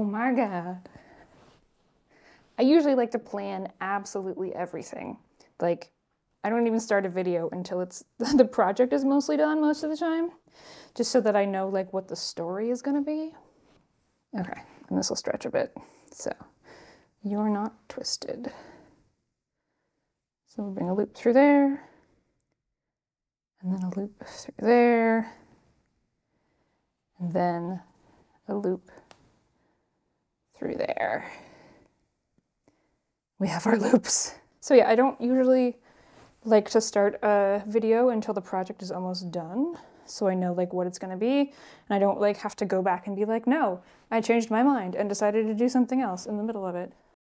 Oh my god. I usually like to plan absolutely everything. Like, I don't even start a video until it's the project is mostly done most of the time, just so that I know like what the story is gonna be. Okay, and this will stretch a bit. So, you're not twisted. So we'll bring a loop through there, and then a loop through there, and then a loop through there we have our loops. So yeah, I don't usually like to start a video until the project is almost done. So I know like what it's gonna be. And I don't like have to go back and be like, no, I changed my mind and decided to do something else in the middle of it.